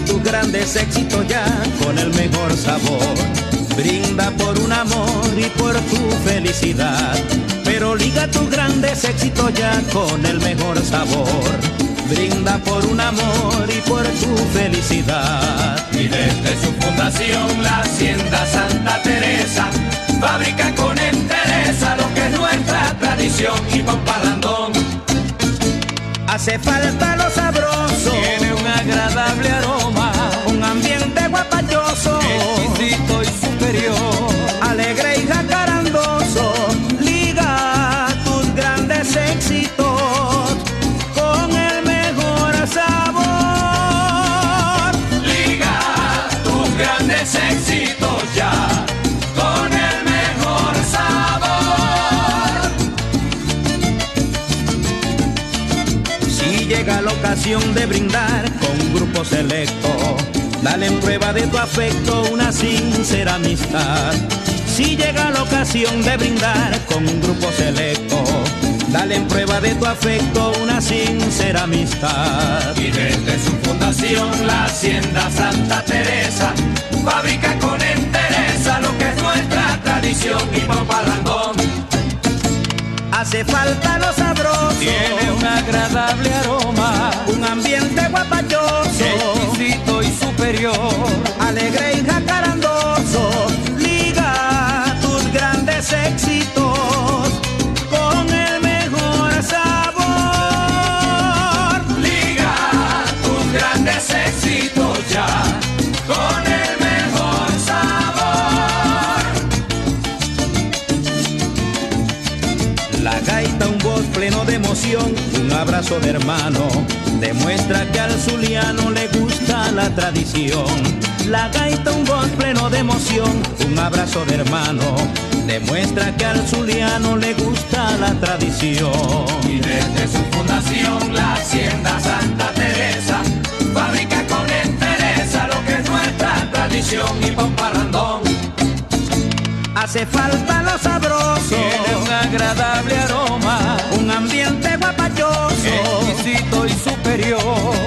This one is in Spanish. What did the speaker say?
liga tus grandes éxitos ya con el mejor sabor. Brinda por un amor y por tu felicidad. Pero liga tus grandes éxitos ya con el mejor sabor. Brinda por un amor y por tu felicidad. Y desde su fundación, la Hacienda Santa Teresa, fabrica con entereza lo que es nuestra tradición y papalandón. Hace falta grandes éxitos ya con el mejor sabor. Si llega la ocasión de brindar con un grupo selecto, dale en prueba de tu afecto una sincera amistad. Si llega la ocasión de brindar con un grupo selecto, dale en prueba de tu afecto una sincera amistad. Y desde su fundación, la Hacienda Santa Teresa, Hace falta lo sabroso, Tiene un agradable aroma, un ambiente guapachoso, La gaita, un voz pleno de emoción, un abrazo de hermano, demuestra que al zuliano le gusta la tradición. La gaita, un voz pleno de emoción, un abrazo de hermano, demuestra que al zuliano le gusta la tradición. Y desde su fundación, la Hacienda Hace falta lo sabroso, Tiene un agradable aroma, un ambiente guapachoso, exquisito y superior.